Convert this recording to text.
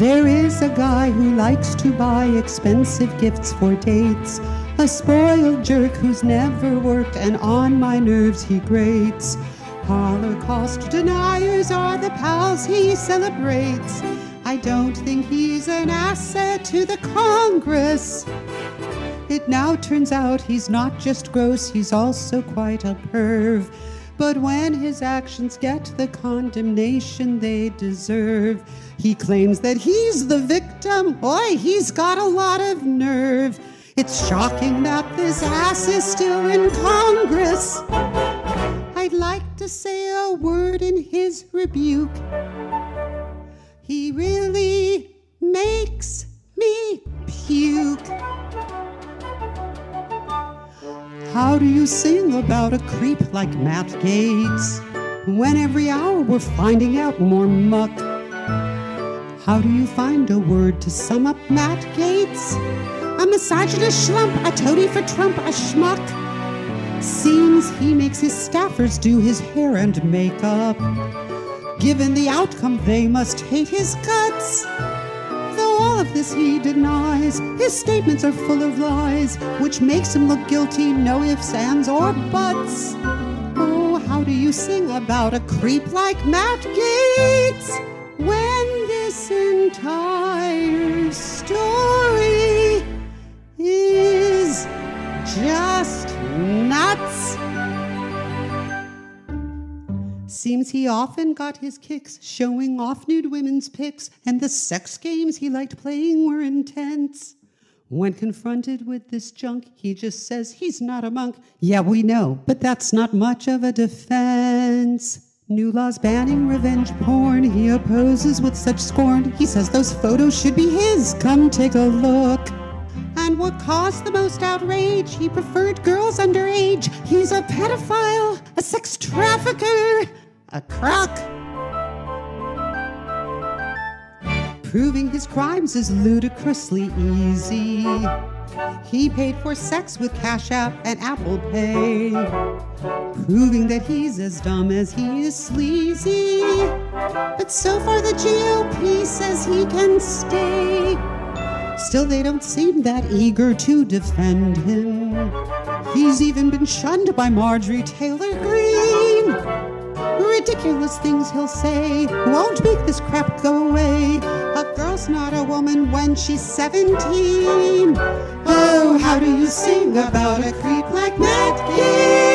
There is a guy who likes to buy expensive gifts for dates. A spoiled jerk who's never worked, and on my nerves he grates. Holocaust deniers are the pals he celebrates. I don't think he's an asset to the Congress. It now turns out he's not just gross, he's also quite a perv. But when his actions get the condemnation they deserve, he claims that he's the victim. Boy, he's got a lot of nerve. It's shocking that this ass is still in Congress. I'd like to say a word in his rebuke. He really How do you sing about a creep like Matt Gaetz when every hour we're finding out more muck? How do you find a word to sum up Matt Gaetz? A misogynist schlump, a toady for Trump, a schmuck. Seems he makes his staffers do his hair and makeup. Given the outcome, they must hate his guts. Though all of this he denies, his statements are full of lies, which makes him look guilty, no ifs, ands, or buts. Oh, how do you sing about a creep like Matt Gaetz when this entire story is just nuts. Seems he often got his kicks showing off nude women's pics, and the sex games he liked playing were intense. When confronted with this junk, he just says he's not a monk. Yeah, we know, but that's not much of a defense. New laws banning revenge porn, he opposes with such scorn. He says those photos should be his. Come take a look. And what caused the most outrage? He preferred girls underage. He's a pedophile, a sex trafficker, a crock. Proving his crimes is ludicrously easy. He paid for sex with Cash App and Apple Pay, proving that he's as dumb as he is sleazy. But so far, the GOP says he can stay. Still, they don't seem that eager to defend him. He's even been shunned by Marjorie Taylor Greene. Ridiculous things he'll say won't make this crap go away. A girl's not a woman when she's 17. Oh, how do you sing about a creep like Matt?